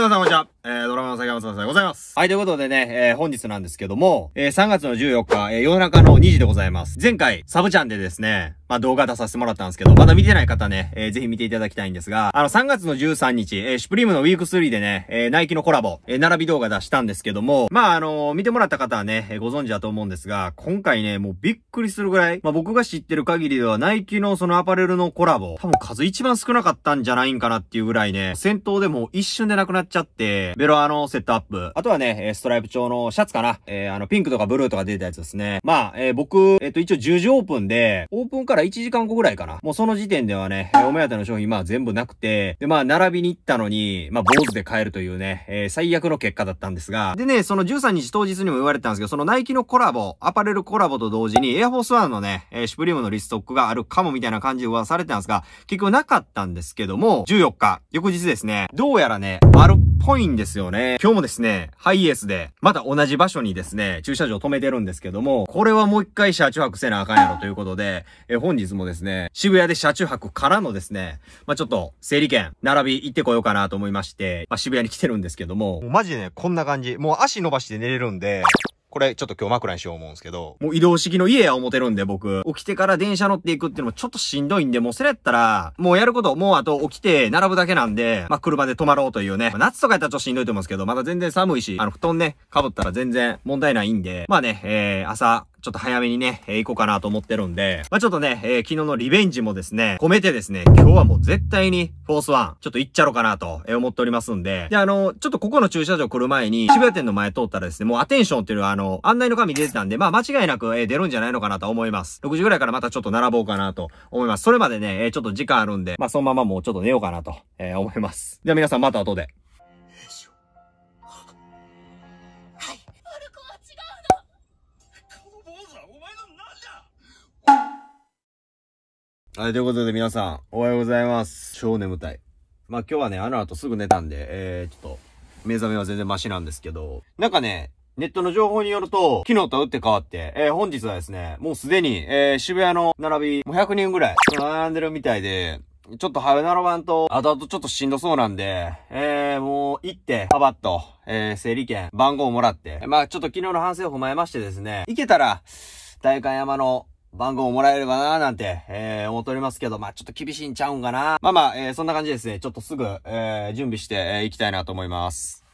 ありがとうございました。えー、ドラマの坂本さんでございます。はい、ということでね、えー、本日なんですけども、えー、3月の14日、えー、夜中の2時でございます。前回、サブチャンでですね、まあ、動画出させてもらったんですけど、まだ見てない方ね、えー、ぜひ見ていただきたいんですが、あの、3月の13日、えー、シュプリームのウィーク3でね、えー、ナイキのコラボ、えー、並び動画出したんですけども、まあ、あのー、見てもらった方はね、えー、ご存知だと思うんですが、今回ね、もうびっくりするぐらい、まあ、僕が知ってる限りでは、ナイキのそのアパレルのコラボ、多分数一番少なかったんじゃないんかなっていうぐらいね、戦闘でも一瞬でなくなっちゃって、ベロアのセットアップ、あとはね、ストライプ調のシャツかな、えー、あの、ピンクとかブルーとか出たやつですね。まあ、えー、僕、えっ、と、一応10時オープンで、オープンから1時間後ぐらいかな。もうその時点ではね、お目当ての商品まあ全部なくて、でまあ並びに行ったのに、まあ坊主で買えるというね、えー、最悪の結果だったんですが、でね、その13日当日にも言われてたんですけど、そのナイキのコラボ、アパレルコラボと同時にエアフォースワンのね、えー、シュプリームのリストックがあるかもみたいな感じで噂されてたんですが、結局なかったんですけども、14日、翌日ですね、どうやらね、あるっぽいんですよね。今日もですね、ハイエースで、また同じ場所にですね、駐車場止めてるんですけども、これはもう一回車中泊せなあかんやろということで、え、本日もですね、渋谷で車中泊からのですね、まあ、ちょっと、整理券、並び行ってこようかなと思いまして、まあ、渋谷に来てるんですけども、もうマジでね、こんな感じ。もう足伸ばして寝れるんで、これちょっと今日枕にしよう思うんですけど、もう移動式の家や思ってるんで僕、起きてから電車乗っていくっていうのもちょっとしんどいんで、もうそれやったら、もうやること、もうあと起きて並ぶだけなんで、まあ、車で泊まろうというね、夏とかやったらちょっとしんどいと思うんですけど、まだ全然寒いし、あの布団ね、被ったら全然問題ないんで、まあね、えー、朝、ちょっと早めにね、えー、行こうかなと思ってるんで、まあ、ちょっとね、えー、昨日のリベンジもですね、込めてですね、今日はもう絶対に、フォースワン、ちょっと行っちゃろうかなと、えー、思っておりますんで、で、あの、ちょっとここの駐車場来る前に、渋谷店の前通ったらですね、もうアテンションっていうのはあの、案内の紙出てたんで、まあ、間違いなく、えー、出るんじゃないのかなと思います。6時ぐらいからまたちょっと並ぼうかなと思います。それまでね、えー、ちょっと時間あるんで、まあ、そのままもうちょっと寝ようかなと、えー、思います。では皆さんまた後で。はい、ということで皆さん、おはようございます。超眠たい。まあ今日はね、あの後すぐ寝たんで、えー、ちょっと、目覚めは全然マシなんですけど、なんかね、ネットの情報によると、昨日と打って変わって、えー、本日はですね、もうすでに、えー、渋谷の並び、もう100人ぐらい、並んでるみたいで、ちょっと早並ばんと、後々ちょっとしんどそうなんで、えー、もう行って、パパッと、えー、整理券、番号をもらって、まあちょっと昨日の反省を踏まえましてですね、行けたら、大観山の番号をもらえればなーなんて、えー、思っておりますけど、まあちょっと厳しいんちゃうんかな。まあまあ、えー、そんな感じですね。ちょっとすぐ、えー、準備して、えー、行きたいなと思います。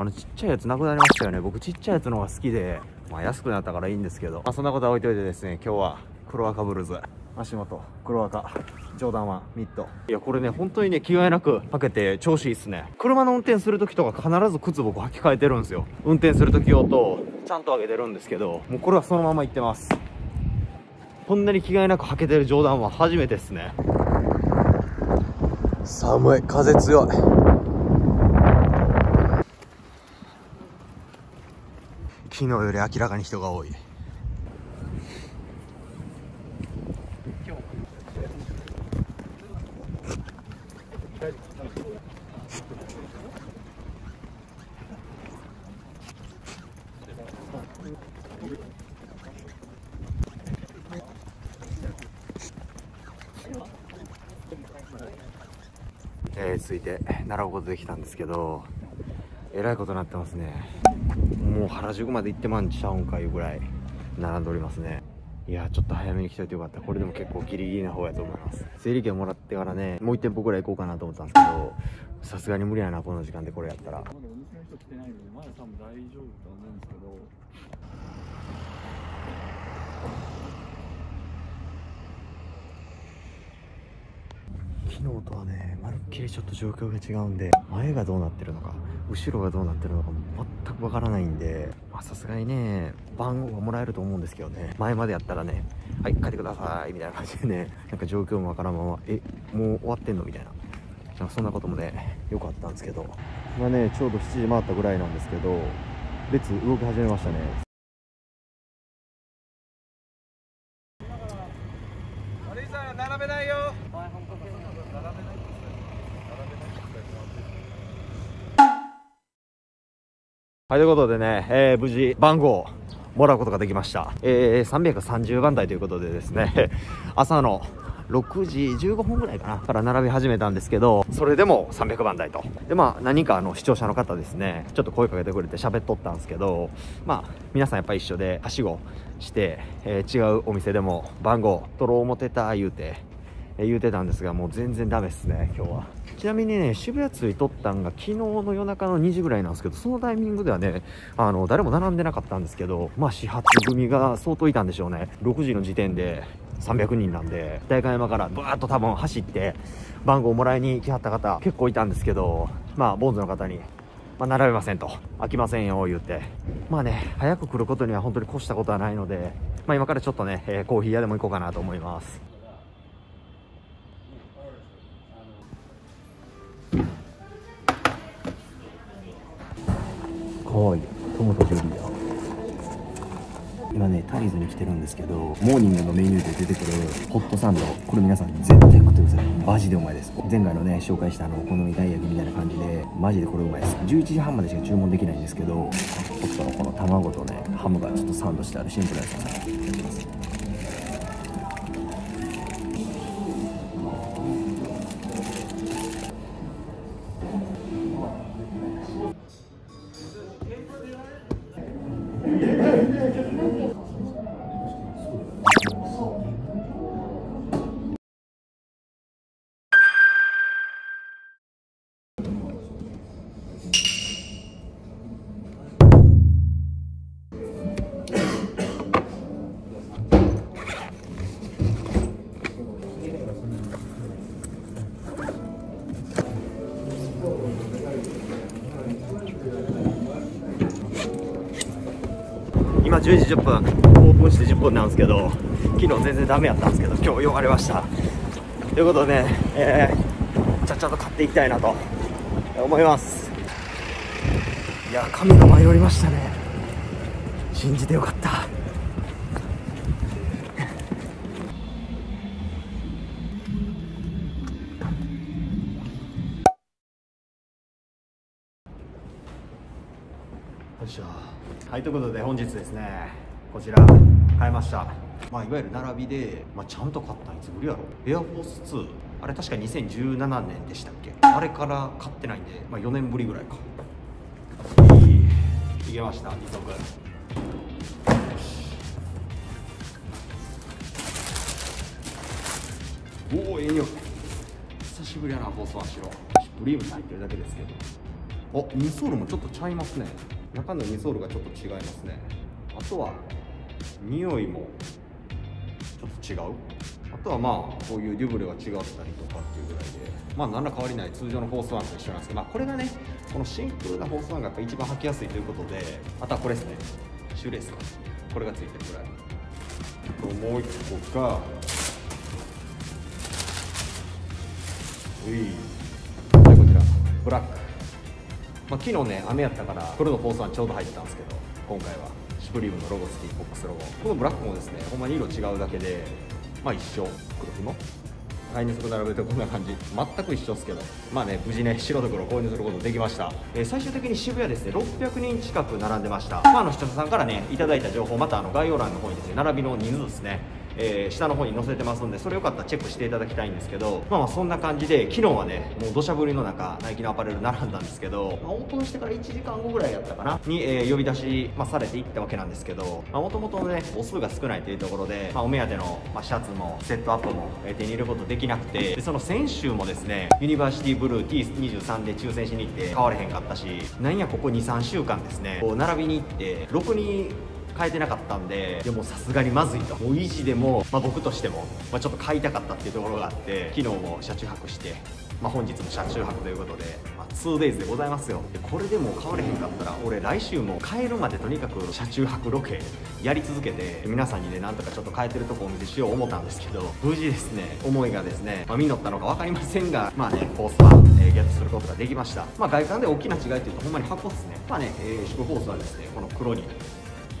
あのちっちゃいやつなくなりましたよね。僕ちっちゃいやつの方が好きでまあ安くなったからいいんですけど、まあ、そんなことは置いといてですね今日は黒赤ブルーズ。足元黒赤ジョーダン1ミッドいやこれね本当にね着替えなく履けて調子いいっすね。車の運転する時とか必ず靴僕履き替えてるんですよ。運転する時用とちゃんと上げてるんですけどもうこれはそのまま行ってます。こんなに着替えなく履けてるジョーダンは初めてですね。寒い風強い昨日より明らかに人が多い。えー、続いて習うことできたんですけどえらいことになってますね。もう原宿まで行ってまんちゃうんかいうぐらい並んでおりますね。いやちょっと早めに来といてよかった。これでも結構ギリギリな方やと思います。整理券もらってからねもう1店舗ぐらい行こうかなと思ったんですけどさすがに無理やなこの時間でこれやったら。まだお店の人来てないのでまだ多分大丈夫と思うんですけど。昨日とはねまるっきりちょっと状況が違うんで前がどうなってるのか後ろがどうなってるのか全くわからないんでまさすがにね番号がもらえると思うんですけどね。前までやったらね「はい帰ってください」みたいな感じでねなんか状況もわからんまま「えもう終わってんの?」みたいな。なんかそんなこともねよかったんですけど。今ねちょうど7時回ったぐらいなんですけど列動き始めましたね並べないよ並べないはい、ということでね、えー、無事番号もらうことができました。えー、330番台ということでですね、朝の6時15分ぐらいかなから並び始めたんですけどそれでも300番台とでまあ何かあの視聴者の方ですねちょっと声かけてくれて喋っとったんですけどまあ皆さんやっぱ一緒ではしごして、えー、違うお店でも番号取ろう思てた言うて、えー、言うてたんですがもう全然ダメっすね今日はちなみにね渋谷着いとったんが昨日の夜中の2時ぐらいなんですけどそのタイミングではねあの誰も並んでなかったんですけどまあ始発組が相当いたんでしょうね。6時の時点で300人なんで代官山からバーッと多分走って番号をもらいに来はった方結構いたんですけどまあボンズの方にまあ、並べませんと。飽きませんよ言って。まあね早く来ることには本当に越したことはないので、まあ、今からちょっとね、えー、コーヒー屋でも行こうかなと思います。ねタイズに来てるんですけどモーニングのメニューで出てくるホットサンドこれ皆さん絶対食ってください。マジでうまいです。前回のね紹介したあのお好みたい焼きみたいな感じでマジでこれうまいです。11時半までしか注文できないんですけどホットのこの卵とねハムがちょっとサンドしてあるシンプルなやつなんでいただきます。10時10分オープンして10分なんですけど昨日全然ダメやったんですけど今日呼ばれました。ということで、えー、ちゃっちゃと買っていきたいなと思います。いや神が舞い降りましたね。信じてよかった。よいしょはいということで本日ですねこちら買いました。まあいわゆる並びで、まあ、ちゃんと買ったんいつぶりやろ。エアフォース2あれ確か2017年でしたっけ。あれから買ってないんで、まあ、4年ぶりぐらいか。いけました二足。おおええ匂い。久しぶりやなフォースワン白。シュプリームに入ってるだけですけど。あインソールもちょっとちゃいますね。中のインソールがちょっと違いますね。あとは匂いもちょっと違う。あとはまあこういうデュブレが違ったりとかっていうぐらいで。まあ何ら変わりない通常のフォースワンと一緒なんですけどまあこれがねこのシンプルなフォースワンがやっぱ一番履きやすいということであとはこれですね。シューレースかこれがついてるぐらい。ともう一個がうい。はいこちら。ブラック。まあ、昨日ね雨やったから黒のフォースワンちょうど入ってたんですけど今回は。シュプリームのロゴ付きボックスロゴ。このブラックもですねほんまに色違うだけでまあ一緒。黒紐買いにする並べてこんな感じ。全く一緒ですけど。まあね無事ね白と黒購入することできました、えー、最終的に渋谷ですね600人近く並んでました。まああの視聴者さんからねいただいた情報またあの概要欄の方にですね並びの人数ですね。えー、下の方に載せてますんでそれよかったらチェックしていただきたいんですけどまあまあそんな感じで昨日はねもう土砂降りの中ナイキのアパレル並んだんですけど、まあ、オープンしてから1時間後ぐらいやったかな。に、えー、呼び出し、まあ、されていったわけなんですけどもともとね母数が少ないというところで、まあ、お目当ての、まあ、シャツもセットアップも、えー、手に入れることできなくてでその先週もですねユニバーシティブルー T23 で抽選しに行って買われへんかったしなんやここ23週間ですねこう並びに行ってろくに変えてなかったんででもうさすがにまずいと。もう維持でも、まあ、僕としても、まあ、ちょっと買いたかったっていうところがあって昨日も車中泊してまあ、本日も車中泊ということで、まあ、2days でございますよ。でこれでも買われへんかったら俺来週も帰るまでとにかく車中泊ロケやり続けて皆さんにねなんとかちょっと変えてるとこお見せしよう思ったんですけど無事ですね思いがですね、まあ、実ったのか分かりませんがまあねフォースは、えー、ゲットすることができました。まあ外観で大きな違いっていうとほんまに箱っすね。まあね、えー、シュプフォースはですねこの黒に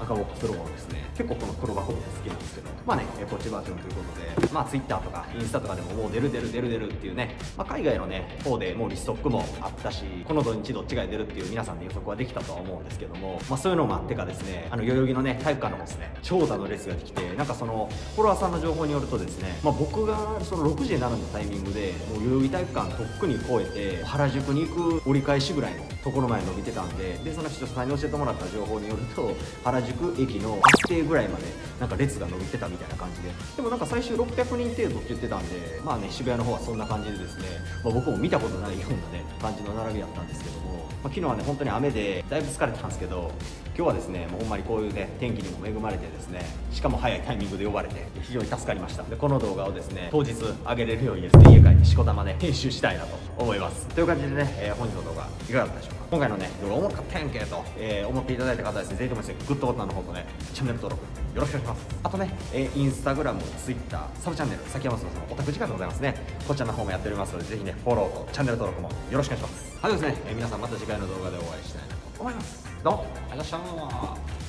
赤ボックスロゴですね。結構この黒箱って好きなんですけど。まあねこっちバージョンということで。まあ Twitter とかインスタとかでももう出る出る出る出るっていうね、まあ、海外のね方でもうリストックもあったしこの土日どっちが出るっていう皆さんで予測はできたとは思うんですけども。まあそういうのもあってかですねあの代々木のね体育館の方ですね長蛇の列ができてなんかそのフォロワーさんの情報によるとですね、まあ、僕がその6時に並んだタイミングでもう代々木体育館とっくに超えて原宿に行く折り返しぐらいのところまで伸びてたんででその人さんに教えてもらった情報によると原宿駅のバス停ぐらいまでなんか列が伸びてたみたいな感じで。でもなんか最終600人程度って言ってたんでまあね渋谷の方はそんな感じでですね、まあ、僕も見たことないようなね感じの並びだったんですけども、まあ、昨日はね本当に雨でだいぶ疲れてたんですけど今日はですねもうほんまにこういうね天気にも恵まれてですねしかも早いタイミングで呼ばれて非常に助かりました。でこの動画をですね当日上げれるようにですね家帰ってしこたまで編集したいなと思います。という感じでね、えー、本日の動画いかがだったでしょうか？今回のね動画おもろかったやんけと、えー、思っていただいた方はですねぜひともですねグッドボタンの方とねチャンネル登録よろしくお願いします。あとね、えー、インスタグラムツイッターサブチャンネル崎山さんのオタク時間でございますね。こちらの方もやっておりますのでぜひねフォローとチャンネル登録もよろしくお願いします。はいですね、えー、皆さんまた次回の動画でお会いしたいなと思います。どうも。ありがとうございました